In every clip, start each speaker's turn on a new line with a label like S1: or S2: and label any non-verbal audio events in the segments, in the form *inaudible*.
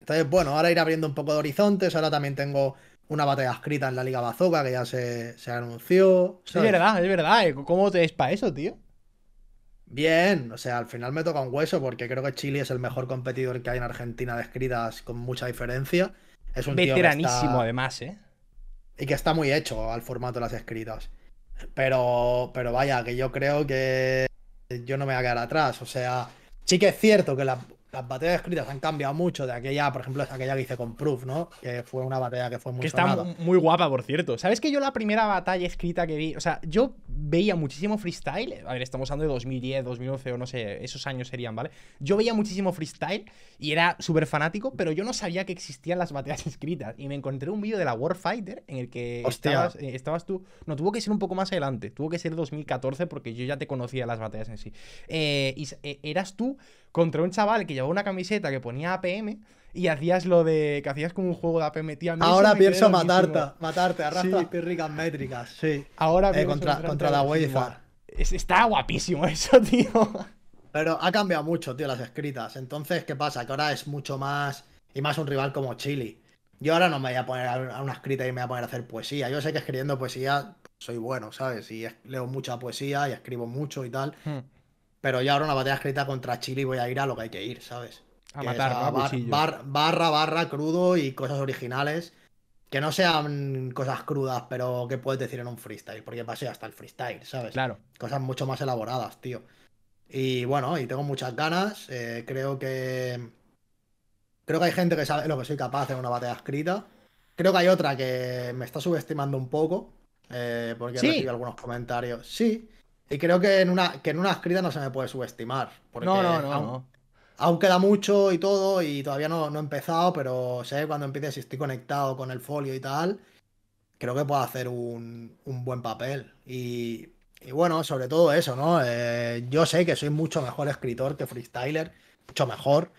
S1: Entonces, bueno, ahora ir abriendo un poco de horizontes. Ahora también tengo una batalla escrita en la Liga Bazooka que ya se, se anunció.
S2: Es verdad, es verdad. ¿Cómo te es para eso, tío?
S1: Bien, o sea, al final me toca un hueso porque creo que Chile es el mejor competidor que hay en Argentina de escritas con mucha diferencia. Es un
S2: Veteranísimo, además, ¿eh?
S1: Y que está muy hecho al formato de las escritas. Pero, pero vaya, que yo creo que yo no me voy a quedar atrás. O sea, sí que es cierto que la, las batallas escritas han cambiado mucho de aquella, por ejemplo, aquella que hice con Proof, ¿no? Que fue una batalla que fue muy
S2: Que está muy guapa, por cierto. ¿Sabes que yo la primera batalla escrita que vi, o sea, yo veía muchísimo freestyle. A ver, estamos hablando de 2010, 2011 o no sé, esos años serían, ¿vale? Yo veía muchísimo freestyle y era súper fanático, pero yo no sabía que existían las batallas escritas. Y me encontré un vídeo de la Warfighter en el que estabas, eh, estabas, tú. No, tuvo que ser un poco más adelante. Tuvo que ser 2014 porque yo ya te conocía las batallas en sí. Eh, y eh, eras tú contra un chaval que llevaba una camiseta que ponía APM y hacías lo de que hacías como un juego de APM, tío.
S1: Ahora pienso matarte, matarte, arrastra las pírricas métricas, sí.
S2: Ahora
S1: eh, contra, contra la Wayfar.
S2: Está guapísimo *laughs* eso, tío.
S1: Pero ha cambiado mucho, tío, las escritas. Entonces, ¿qué pasa? Que ahora es mucho más. Y más un rival como Chile. Yo ahora no me voy a poner a una escrita y me voy a poner a hacer poesía. Yo sé que escribiendo poesía soy bueno, ¿sabes? Y leo mucha poesía y escribo mucho y tal. Hmm. Pero ya ahora una batalla escrita contra Chile voy a ir a lo que hay que ir, ¿sabes?
S2: A matar,
S1: barra, barra, crudo y cosas originales. Que no sean cosas crudas, pero que puedes decir en un freestyle. Porque pasé hasta el freestyle, ¿sabes?
S2: Claro.
S1: Cosas mucho más elaboradas, tío. Y bueno, y tengo muchas ganas. Eh, creo que. Creo que hay gente que sabe lo que soy capaz en una batalla escrita. Creo que hay otra que me está subestimando un poco. Eh, porque he recibido algunos comentarios. Sí. Y creo que en una, que en una escrita no se me puede subestimar. Porque
S2: no, no, no,
S1: aún, queda mucho y todo, y todavía no, he empezado, pero sé cuando empiece si estoy conectado con el folio y tal, creo que puedo hacer un, buen papel. Y, y, bueno, sobre todo eso, ¿no? Eh, yo sé que soy mucho mejor escritor que freestyler, mucho mejor.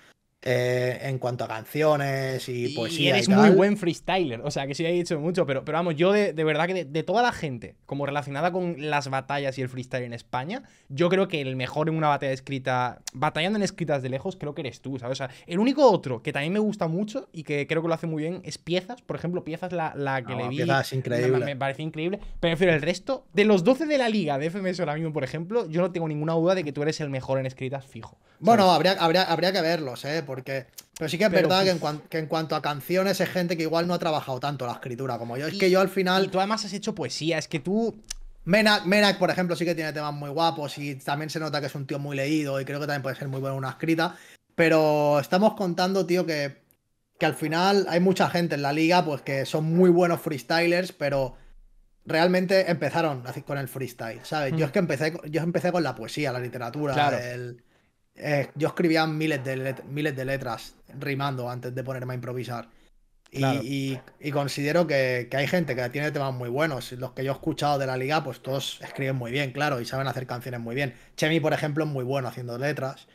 S1: Eh, en cuanto a canciones y poesía. Y
S2: eres muy buen freestyler, o sea que sí he dicho mucho, pero, pero vamos, yo de, verdad que de, toda la gente, como relacionada con las batallas y el freestyle en España, yo creo que el mejor en una batalla escrita, batallando en escritas de lejos, creo que eres tú, ¿sabes? O sea, el único otro que también me gusta mucho y que creo que lo hace muy bien es Piezas, por ejemplo, Piezas la, la que le vi.
S1: Piezas increíble.
S2: Me, parece increíble, pero prefiero el resto. De los 12 de la liga de FMS ahora mismo, por ejemplo, yo no tengo ninguna duda de que tú eres el mejor en escritas fijo.
S1: Bueno, habría, habría, habría que verlos, ¿eh? Porque. Pero sí que es verdad que en, cuanto a canciones es gente que igual no ha trabajado tanto la escritura como yo. Es que yo al final.
S2: Y tú además has hecho poesía, es que tú.
S1: Menak, por ejemplo, sí que tiene temas muy guapos y también se nota que es un tío muy leído y creo que también puede ser muy bueno en una escrita. Pero estamos contando, tío, que, que al final hay mucha gente en la liga pues que son muy buenos freestylers, pero realmente empezaron con el freestyle, ¿sabes? Yo mm. es que empecé, yo empecé con la poesía, la literatura, el, eh, yo escribía miles de, miles de letras rimando antes de ponerme a improvisar. Y, considero que, hay gente que tiene temas muy buenos. Los que yo he escuchado de la liga, pues todos escriben muy bien, claro, y saben hacer canciones muy bien. Chemi, por ejemplo, es muy bueno haciendo letras.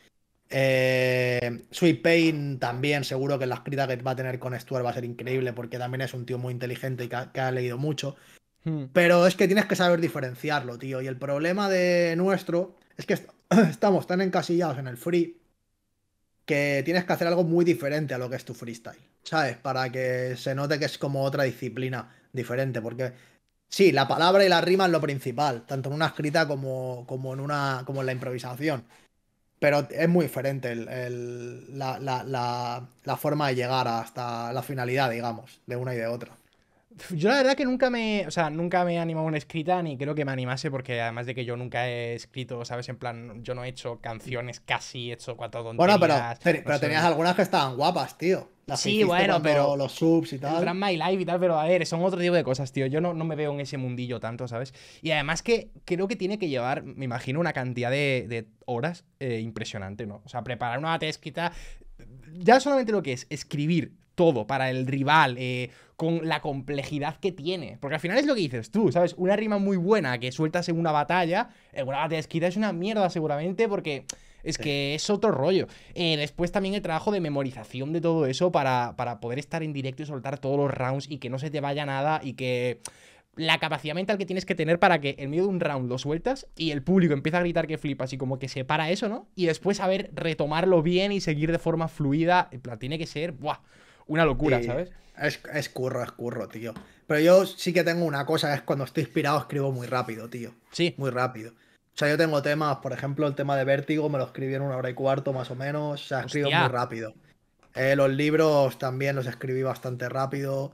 S1: Eh, Sweet Pain también, seguro que la escrita que va a tener con Stuart va a ser increíble porque también es un tío muy inteligente y que ha, leído mucho. Hmm. Pero es que tienes que saber diferenciarlo, tío. Y el problema de nuestro es que *clears throat* estamos tan encasillados en el free que tienes que hacer algo muy diferente a lo que es tu freestyle, ¿sabes? Para que se note que es como otra disciplina diferente, porque sí, la palabra y la rima es lo principal, tanto en una escrita como, como, en, una, como en la improvisación. Pero es muy diferente la, la forma de llegar hasta la finalidad, digamos, de una y de otra.
S2: Yo la verdad que nunca me, o sea, nunca me he animado a una escrita ni creo que me animase porque además de que yo nunca he escrito, ¿sabes? En plan, yo no he hecho canciones casi, he hecho cuatro tonterías.
S1: Bueno, pero, pero tenías algunas que estaban guapas, tío.
S2: sí, bueno, pero
S1: los subs y tal.
S2: My Life y tal, pero a ver, son otro tipo de cosas, tío. Yo no, no me veo en ese mundillo tanto, ¿sabes? Y además que creo que tiene que llevar, me imagino, una cantidad de, horas eh, impresionante, ¿no? O sea, preparar una escrita, ya solamente lo que es escribir todo para el rival, eh, con la complejidad que tiene. Porque al final es lo que dices tú, ¿sabes? Una rima muy buena que sueltas en una batalla, en una batalla escrita es una mierda seguramente porque es que es otro rollo. Eh, después también el trabajo de memorización de todo eso para, para poder estar en directo y soltar todos los rounds y que no se te vaya nada y que la capacidad mental que tienes que tener para que en medio de un round lo sueltas y el público empieza a gritar que flipas y como que se para eso, ¿no? Y después saber retomarlo bien y seguir de forma fluida. En plan, tiene que ser, ¡buah! Una locura,
S1: Sí,
S2: ¿sabes?
S1: Es, es curro, es curro, tío. Pero yo sí que tengo una cosa, es cuando estoy inspirado escribo muy rápido, tío.
S2: Sí.
S1: Muy rápido. O sea, yo tengo temas, por ejemplo, el tema de Vértigo me lo escribí en una hora y cuarto más o menos. O sea, escribo
S2: Hostia.
S1: muy rápido. Eh, los libros también los escribí bastante rápido.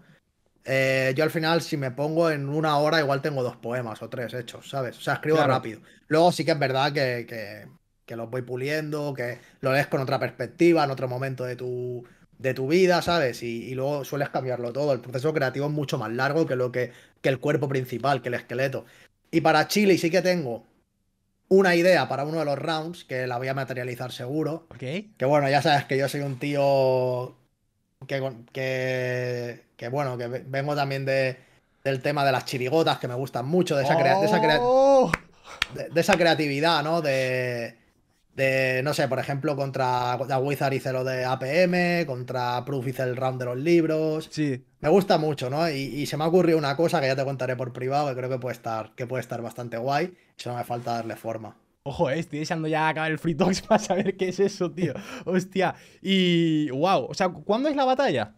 S1: Eh, yo al final, si me pongo en una hora, igual tengo dos poemas o tres hechos, ¿sabes? O sea, escribo
S2: Claro.
S1: rápido. Luego sí que es verdad que, que, que los voy puliendo, que lo lees con otra perspectiva, en otro momento de tu, de tu vida, ¿sabes? Y, y luego sueles cambiarlo todo. El proceso creativo es mucho más largo que lo que, que el cuerpo principal, que el esqueleto. Y para Chile sí que tengo una idea para uno de los rounds, que la voy a materializar seguro.
S2: ¿Ok?
S1: Que bueno, ya sabes que yo soy un tío que, que, que, bueno, que ve- vengo también de, del tema de las chirigotas, que me gustan mucho, de esa, crea- de esa,
S2: ¡Oh!
S1: de, de esa creatividad, ¿no? De, de, no sé, por ejemplo, contra la Wizard hice lo de APM, contra Proof hice el round de los libros.
S2: Sí.
S1: Me gusta mucho, ¿no? Y, y se me ha ocurrido una cosa que ya te contaré por privado, que creo que puede estar, que puede estar bastante guay. Solo me falta darle forma.
S2: Ojo, eh, estoy deseando ya acabar el Free Talks *laughs* para saber qué es eso, tío. Hostia. Y. ¡Wow! O sea, ¿cuándo es la batalla?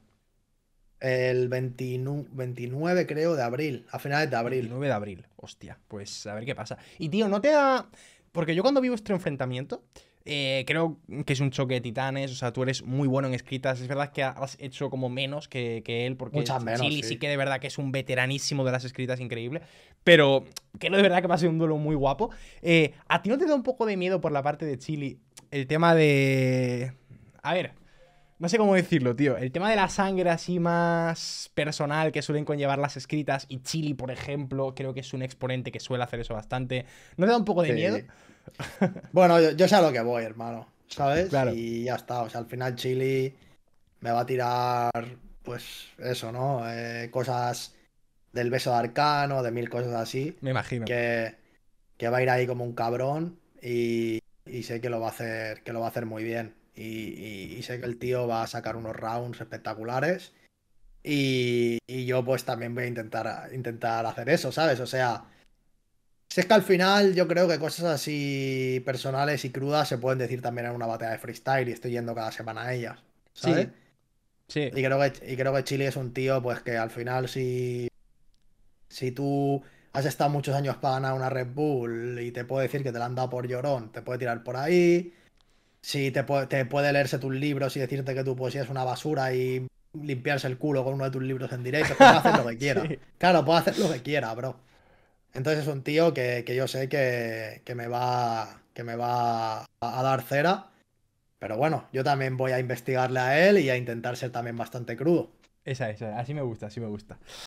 S1: El 29, 29 creo, de abril, a finales de abril.
S2: 29 de abril. Hostia, pues a ver qué pasa. Y tío, ¿no te da...? Porque yo cuando vi vuestro enfrentamiento, eh, creo que es un choque de titanes, o sea, tú eres muy bueno en escritas, es verdad que has hecho como menos que, que él, porque
S1: menos,
S2: Chili
S1: sí.
S2: sí que de verdad que es un veteranísimo de las escritas, increíble, pero creo de verdad que va a ser un duelo muy guapo. Eh, ¿A ti no te da un poco de miedo por la parte de Chili el tema de... A ver, no sé cómo decirlo, tío. El tema de la sangre así más personal que suelen conllevar las escritas y Chili, por ejemplo, creo que es un exponente que suele hacer eso bastante. ¿No te da un poco de
S1: Sí.
S2: miedo? *laughs*
S1: Bueno, yo, yo sé a lo que voy, hermano. ¿Sabes?
S2: Claro.
S1: Y ya está. O sea, al final Chili me va a tirar, pues eso, ¿no? Eh, cosas del beso de arcano, de mil cosas así.
S2: Me imagino.
S1: Que, que va a ir ahí como un cabrón. Y, y sé que lo va a hacer, que lo va a hacer muy bien. Y, y- y sé que el tío va a sacar unos rounds espectaculares. Y, y yo pues también voy a intentar, intentar hacer eso, ¿sabes? O sea, si es que al final yo creo que cosas así personales y crudas se pueden decir también en una batalla de freestyle y estoy yendo cada semana a ellas, ¿sabes?
S2: Sí.
S1: Y creo que, y creo que Chile es un tío, pues que al final si, si tú has estado muchos años para ganar una Red Bull y te puede decir que te la han dado por llorón, te puede tirar por ahí. Si te puede, te puede leerse tus libros y decirte que tu poesía es una basura y limpiarse el culo con uno de tus libros en directo, puede hacer lo que *laughs* quiera.
S2: Sí.
S1: Claro, puede hacer lo que quiera, bro. Entonces es un tío que, que yo sé que, que me va, que me va a, a dar cera. Pero bueno, yo también voy a investigarle a él y a intentar ser también bastante crudo.
S2: Esa, esa. Así me gusta, así me gusta.